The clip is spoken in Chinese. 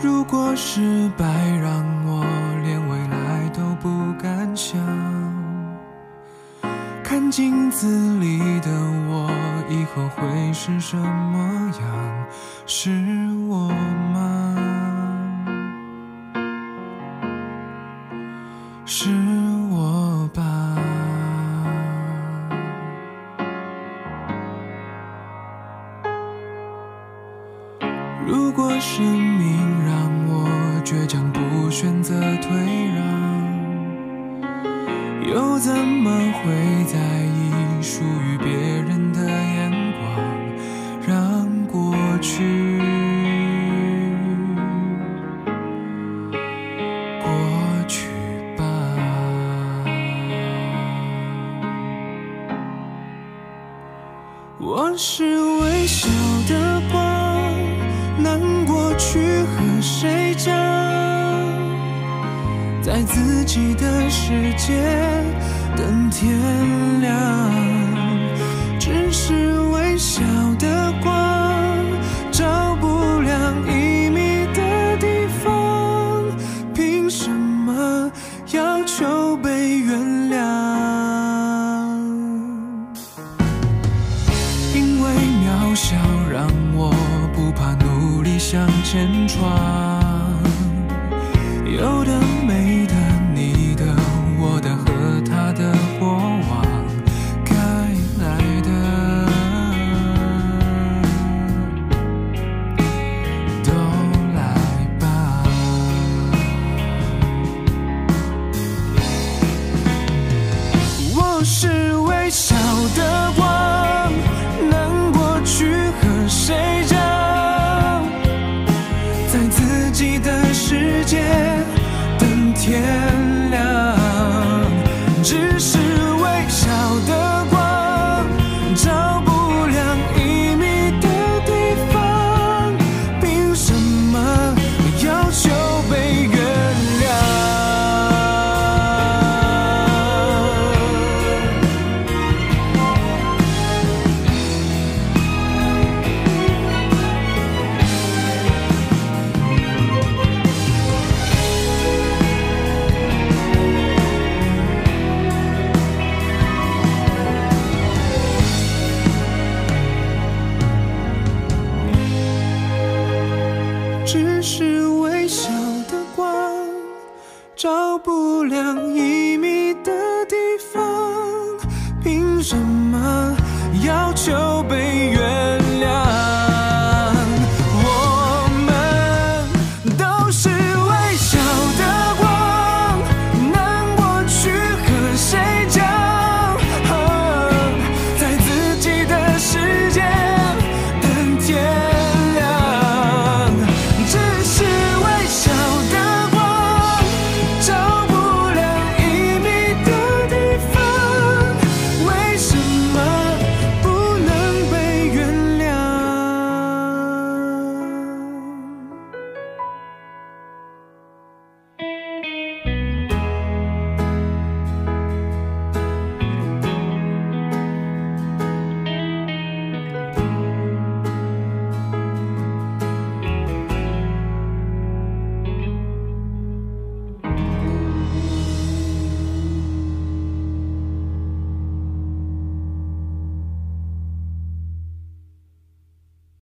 如果失败让我连未来都不敢想，看镜子里的我以后会是什么样？是我吗？是如果生命让我倔强，不选择退让，又怎么会在意属于别人的眼光？让过去过去吧。我是微小的光，去和谁讲？在自己的世界等天亮。只是微小的光，照不亮一米的地方，凭什么要求被原谅？因为渺小，让我不怕努力向前闯。有的没的，你的、我的和他的过往，该来的都来吧。我是微小的界等天照不亮一米的地方，凭什么要求被